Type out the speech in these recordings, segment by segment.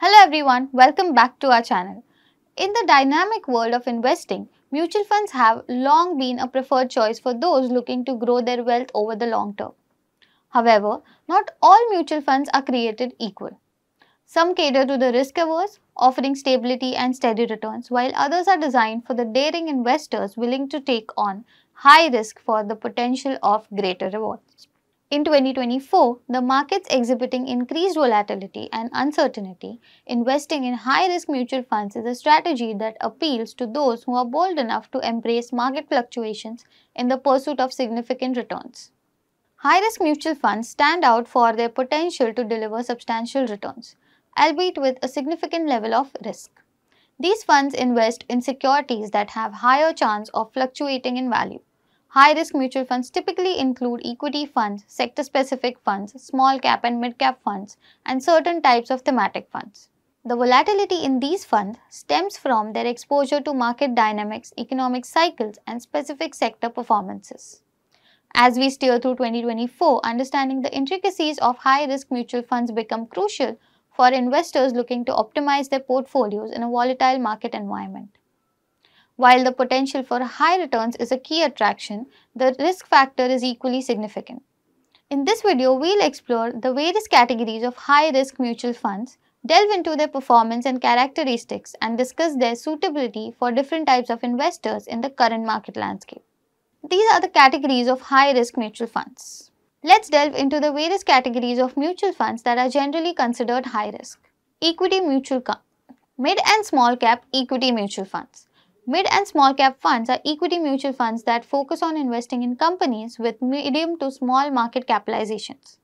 Hello everyone, welcome back to our channel. In the dynamic world of investing, mutual funds have long been a preferred choice for those looking to grow their wealth over the long term. However, not all mutual funds are created equal. Some cater to the risk averse, offering stability and steady returns, while others are designed for the daring investors willing to take on high risk for the potential of greater rewards. In 2024, the markets exhibiting increased volatility and uncertainty, investing in high-risk mutual funds is a strategy that appeals to those who are bold enough to embrace market fluctuations in the pursuit of significant returns. High-risk mutual funds stand out for their potential to deliver substantial returns, albeit with a significant level of risk. These funds invest in securities that have higher chance of fluctuating in value High risk mutual funds typically include equity funds, sector specific funds, small cap and mid cap funds, and certain types of thematic funds. The volatility in these funds stems from their exposure to market dynamics, economic cycles, and specific sector performances. As we steer through 2024, understanding the intricacies of high risk mutual funds become crucial for investors looking to optimize their portfolios in a volatile market environment. While the potential for high returns is a key attraction, the risk factor is equally significant. In this video, we'll explore the various categories of high-risk mutual funds, delve into their performance and characteristics, and discuss their suitability for different types of investors in the current market landscape. These are the categories of high-risk mutual funds. Let's delve into the various categories of mutual funds that are generally considered high risk. Equity mutual fund, mid and small cap equity mutual funds. Mid and small cap funds are equity mutual funds that focus on investing in companies with medium to small market capitalizations.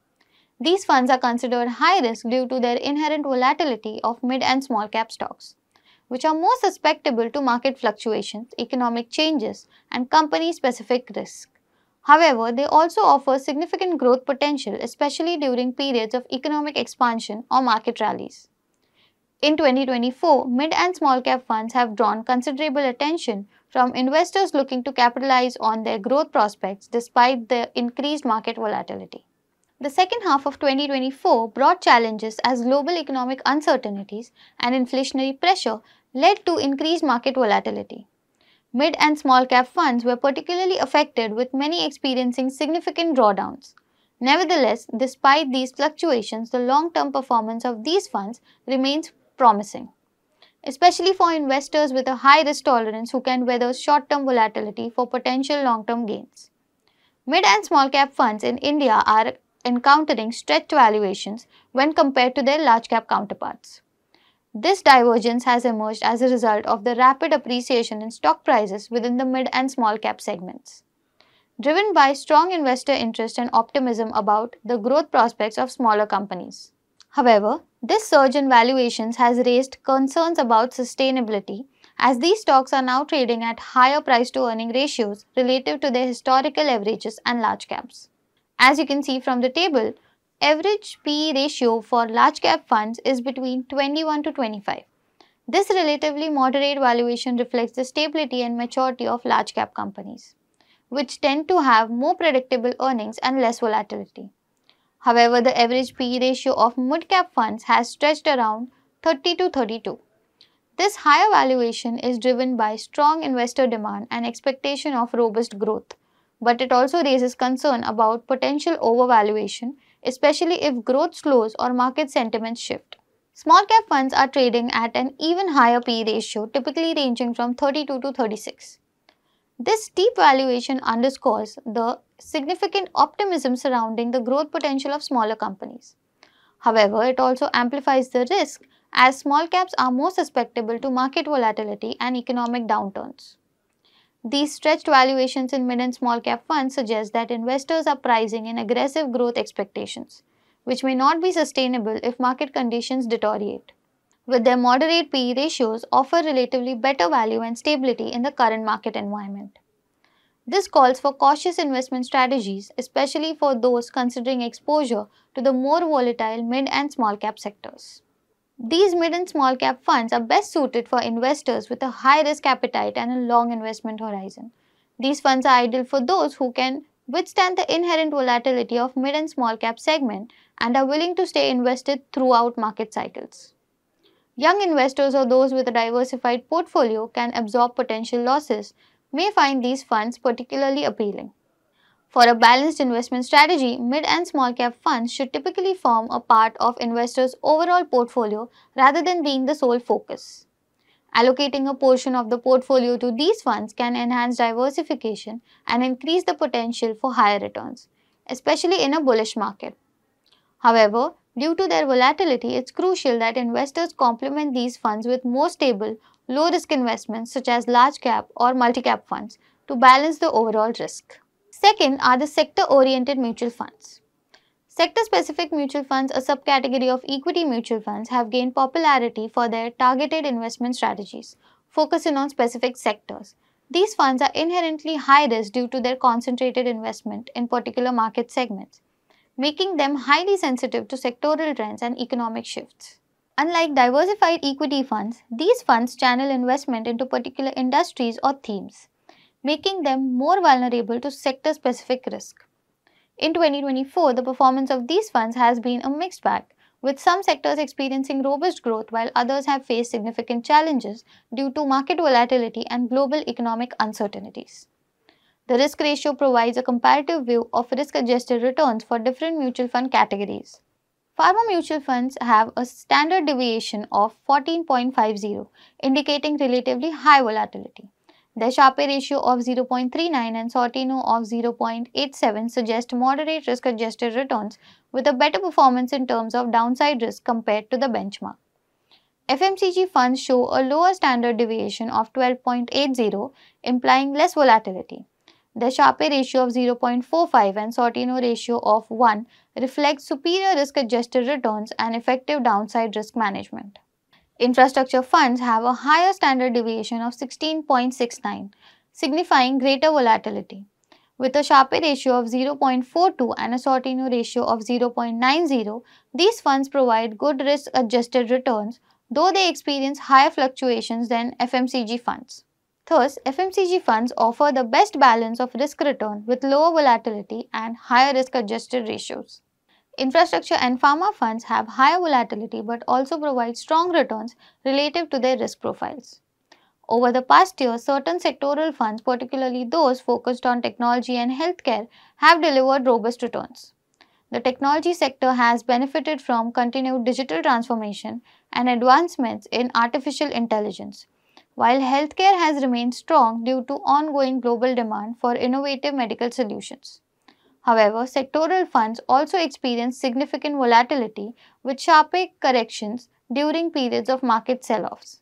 These funds are considered high risk due to their inherent volatility of mid and small cap stocks, which are more susceptible to market fluctuations, economic changes, and company specific risk. However, they also offer significant growth potential, especially during periods of economic expansion or market rallies. In 2024, mid and small cap funds have drawn considerable attention from investors looking to capitalize on their growth prospects despite the increased market volatility. The second half of 2024 brought challenges as global economic uncertainties and inflationary pressure led to increased market volatility. Mid and small cap funds were particularly affected with many experiencing significant drawdowns. Nevertheless, despite these fluctuations, the long-term performance of these funds remains promising, especially for investors with a high risk tolerance who can weather short term volatility for potential long term gains. Mid and small cap funds in India are encountering stretched valuations when compared to their large cap counterparts. This divergence has emerged as a result of the rapid appreciation in stock prices within the mid and small cap segments. Driven by strong investor interest and optimism about the growth prospects of smaller companies. However, this surge in valuations has raised concerns about sustainability as these stocks are now trading at higher price to earning ratios relative to their historical averages and large caps. As you can see from the table, average PE ratio for large cap funds is between 21 to 25. This relatively moderate valuation reflects the stability and maturity of large cap companies, which tend to have more predictable earnings and less volatility. However, the average PE ratio of mid-cap funds has stretched around 30 to 32. This higher valuation is driven by strong investor demand and expectation of robust growth, but it also raises concern about potential overvaluation, especially if growth slows or market sentiments shift. Small cap funds are trading at an even higher PE ratio, typically ranging from 32 to 36. This steep valuation underscores the significant optimism surrounding the growth potential of smaller companies. However, it also amplifies the risk as small caps are more susceptible to market volatility and economic downturns. These stretched valuations in mid and small cap funds suggest that investors are pricing in aggressive growth expectations, which may not be sustainable if market conditions deteriorate with their moderate PE ratios offer relatively better value and stability in the current market environment. This calls for cautious investment strategies, especially for those considering exposure to the more volatile mid and small cap sectors. These mid and small cap funds are best suited for investors with a high risk appetite and a long investment horizon. These funds are ideal for those who can withstand the inherent volatility of mid and small cap segment and are willing to stay invested throughout market cycles. Young investors or those with a diversified portfolio can absorb potential losses, may find these funds particularly appealing. For a balanced investment strategy, mid and small cap funds should typically form a part of investors' overall portfolio rather than being the sole focus. Allocating a portion of the portfolio to these funds can enhance diversification and increase the potential for higher returns, especially in a bullish market. However, due to their volatility, it's crucial that investors complement these funds with more stable, low risk investments such as large cap or multi cap funds to balance the overall risk. Second are the sector-oriented mutual funds. Sector-specific mutual funds, a subcategory of equity mutual funds, have gained popularity for their targeted investment strategies, focusing on specific sectors. These funds are inherently high risk due to their concentrated investment in particular market segments, making them highly sensitive to sectoral trends and economic shifts. Unlike diversified equity funds, these funds channel investment into particular industries or themes making them more vulnerable to sector specific risk. In 2024, the performance of these funds has been a mixed bag, with some sectors experiencing robust growth while others have faced significant challenges due to market volatility and global economic uncertainties. The risk ratio provides a comparative view of risk adjusted returns for different mutual fund categories. Pharma mutual funds have a standard deviation of 14.50, indicating relatively high volatility. The Sharpe ratio of 0.39 and Sortino of 0.87 suggest moderate risk adjusted returns with a better performance in terms of downside risk compared to the benchmark. FMCG funds show a lower standard deviation of 12.80, implying less volatility. The Sharpe ratio of 0.45 and Sortino ratio of 1 reflect superior risk adjusted returns and effective downside risk management. Infrastructure funds have a higher standard deviation of 16.69, signifying greater volatility. With a Sharpe ratio of 0.42 and a Sortino ratio of 0.90, these funds provide good risk adjusted returns, though they experience higher fluctuations than FMCG funds. Thus, FMCG funds offer the best balance of risk return with lower volatility and higher risk adjusted ratios. Infrastructure and pharma funds have higher volatility but also provide strong returns relative to their risk profiles. Over the past year, certain sectoral funds, particularly those focused on technology and healthcare, have delivered robust returns. The technology sector has benefited from continued digital transformation and advancements in artificial intelligence, while healthcare has remained strong due to ongoing global demand for innovative medical solutions. However, sectoral funds also experience significant volatility with sharp corrections during periods of market sell-offs,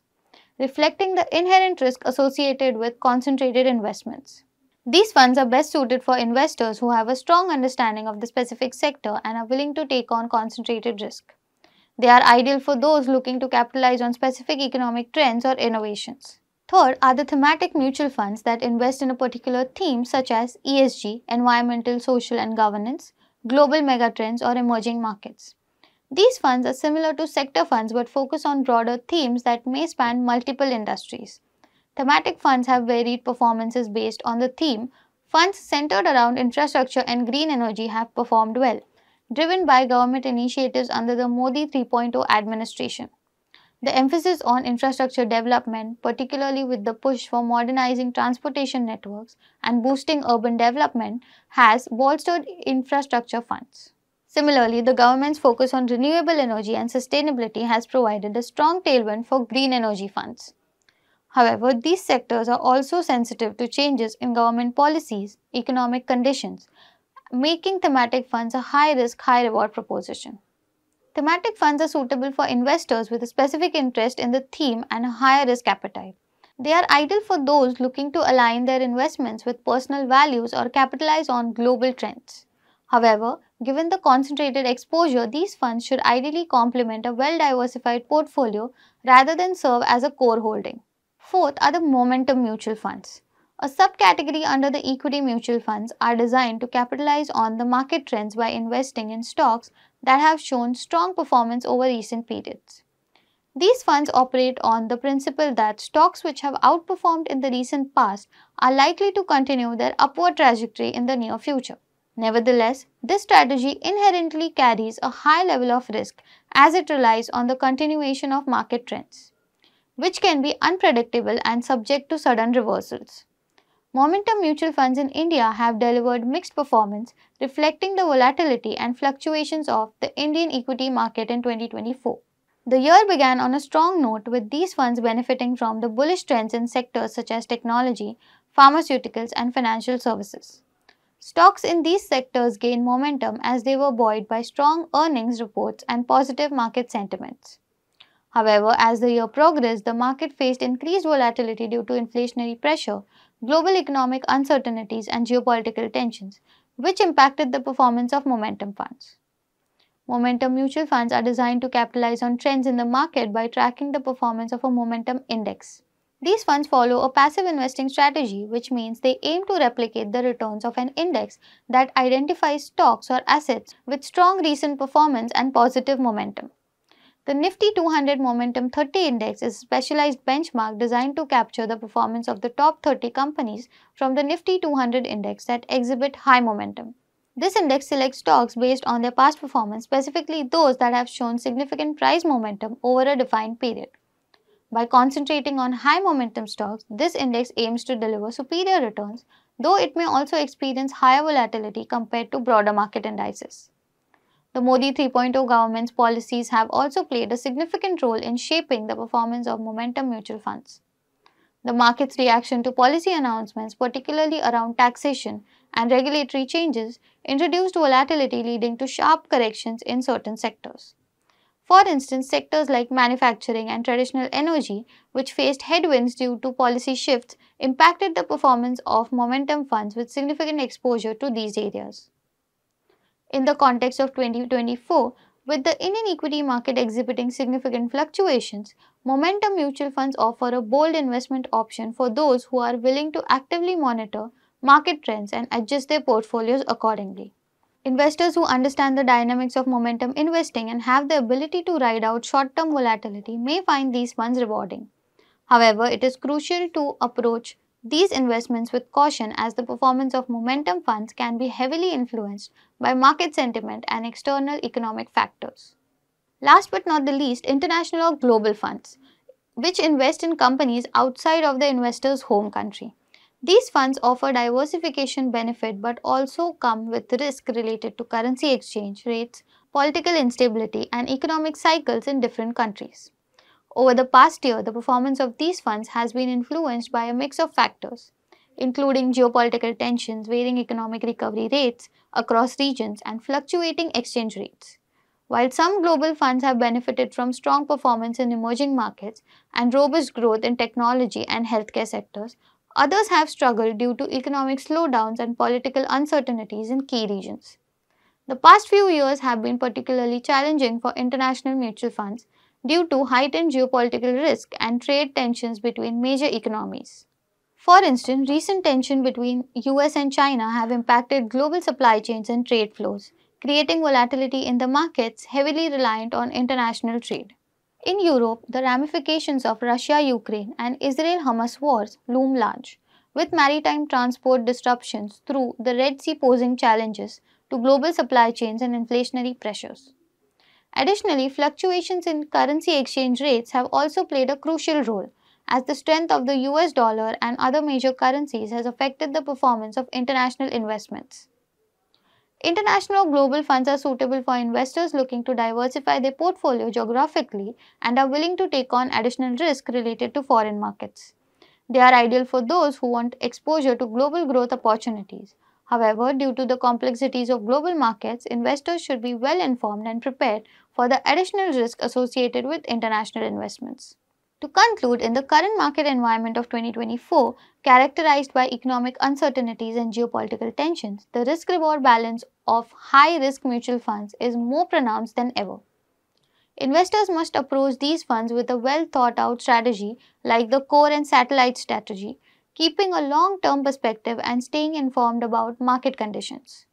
reflecting the inherent risk associated with concentrated investments. These funds are best suited for investors who have a strong understanding of the specific sector and are willing to take on concentrated risk. They are ideal for those looking to capitalize on specific economic trends or innovations. Third are the thematic mutual funds that invest in a particular theme such as ESG, environmental, social and governance, global megatrends or emerging markets. These funds are similar to sector funds but focus on broader themes that may span multiple industries. Thematic funds have varied performances based on the theme. Funds centered around infrastructure and green energy have performed well, driven by government initiatives under the Modi 3.0 administration. The emphasis on infrastructure development, particularly with the push for modernizing transportation networks and boosting urban development, has bolstered infrastructure funds. Similarly, the government's focus on renewable energy and sustainability has provided a strong tailwind for green energy funds. However, these sectors are also sensitive to changes in government policies, economic conditions, making thematic funds a high risk, high reward proposition. Thematic funds are suitable for investors with a specific interest in the theme and a higher risk appetite. They are ideal for those looking to align their investments with personal values or capitalize on global trends. However, given the concentrated exposure, these funds should ideally complement a well diversified portfolio rather than serve as a core holding. Fourth are the momentum mutual funds. A subcategory under the equity mutual funds are designed to capitalize on the market trends by investing in stocks that have shown strong performance over recent periods. These funds operate on the principle that stocks which have outperformed in the recent past are likely to continue their upward trajectory in the near future. Nevertheless, this strategy inherently carries a high level of risk as it relies on the continuation of market trends, which can be unpredictable and subject to sudden reversals. Momentum mutual funds in India have delivered mixed performance, reflecting the volatility and fluctuations of the Indian equity market in 2024. The year began on a strong note with these funds benefiting from the bullish trends in sectors such as technology, pharmaceuticals, and financial services. Stocks in these sectors gained momentum as they were buoyed by strong earnings reports and positive market sentiments. However, as the year progressed, the market faced increased volatility due to inflationary pressure, global economic uncertainties, and geopolitical tensions, which impacted the performance of momentum funds. Momentum mutual funds are designed to capitalize on trends in the market by tracking the performance of a momentum index. These funds follow a passive investing strategy, which means they aim to replicate the returns of an index that identifies stocks or assets with strong recent performance and positive momentum. The Nifty 200 Momentum 30 Index is a specialized benchmark designed to capture the performance of the top 30 companies from the Nifty 200 index that exhibit high momentum. This index selects stocks based on their past performance, specifically those that have shown significant price momentum over a defined period. By concentrating on high momentum stocks, this index aims to deliver superior returns, though it may also experience higher volatility compared to broader market indices. The Modi 3.0 government's policies have also played a significant role in shaping the performance of momentum mutual funds. The market's reaction to policy announcements, particularly around taxation and regulatory changes, introduced volatility leading to sharp corrections in certain sectors. For instance, sectors like manufacturing and traditional energy, which faced headwinds due to policy shifts, impacted the performance of momentum funds with significant exposure to these areas. In the context of 2024, with the Indian equity market exhibiting significant fluctuations, momentum mutual funds offer a bold investment option for those who are willing to actively monitor market trends and adjust their portfolios accordingly. Investors who understand the dynamics of momentum investing and have the ability to ride out short term volatility may find these funds rewarding. However, it is crucial to approach these investments with caution as the performance of momentum funds can be heavily influenced by market sentiment and external economic factors. Last but not the least, international or global funds, which invest in companies outside of the investor's home country. These funds offer diversification benefit but also come with risk related to currency exchange rates, political instability and economic cycles in different countries. Over the past year, the performance of these funds has been influenced by a mix of factors, including geopolitical tensions, varying economic recovery rates across regions, and fluctuating exchange rates. While some global funds have benefited from strong performance in emerging markets and robust growth in technology and healthcare sectors, Others have struggled due to economic slowdowns and political uncertainties in key regions. The past few years have been particularly challenging for international mutual funds due to heightened geopolitical risk and trade tensions between major economies. For instance, recent tension between US and China have impacted global supply chains and trade flows, creating volatility in the markets heavily reliant on international trade. In Europe, the ramifications of Russia Ukraine and Israel Hamas wars loom large, with maritime transport disruptions through the Red Sea posing challenges to global supply chains and inflationary pressures. Additionally, fluctuations in currency exchange rates have also played a crucial role, as the strength of the US dollar and other major currencies has affected the performance of international investments. International global funds are suitable for investors looking to diversify their portfolio geographically and are willing to take on additional risk related to foreign markets. They are ideal for those who want exposure to global growth opportunities. However, due to the complexities of global markets, investors should be well informed and prepared for the additional risk associated with international investments. To conclude, in the current market environment of 2024, characterized by economic uncertainties and geopolitical tensions, the risk reward balance of high risk mutual funds is more pronounced than ever. Investors must approach these funds with a well thought out strategy like the core and satellite strategy, keeping a long term perspective and staying informed about market conditions.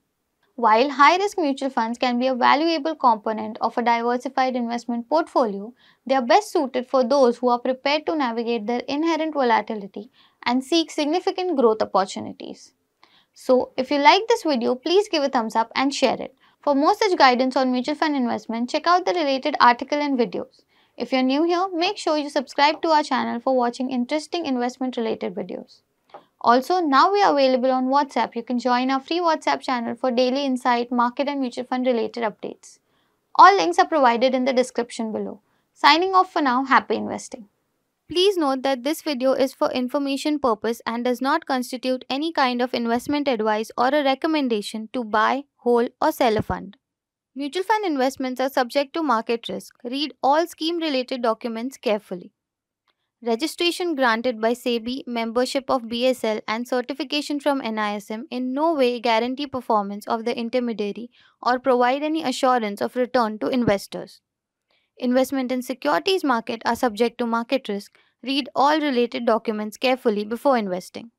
While high risk mutual funds can be a valuable component of a diversified investment portfolio, they are best suited for those who are prepared to navigate their inherent volatility and seek significant growth opportunities. So, if you like this video, please give a thumbs up and share it. For more such guidance on mutual fund investment, check out the related article and videos. If you're new here, make sure you subscribe to our channel for watching interesting investment related videos. Also, now we are available on WhatsApp. You can join our free WhatsApp channel for daily insight, market and mutual fund related updates. All links are provided in the description below. Signing off for now, happy investing. Please note that this video is for information purpose and does not constitute any kind of investment advice or a recommendation to buy, hold or sell a fund. Mutual fund investments are subject to market risk. Read all scheme related documents carefully. Registration granted by SEBI, membership of BASL, and certification from NISM in no way guarantee performance of the intermediary or provide any assurance of return to investors. Investment in securities market are subject to market risk. Read all related documents carefully before investing.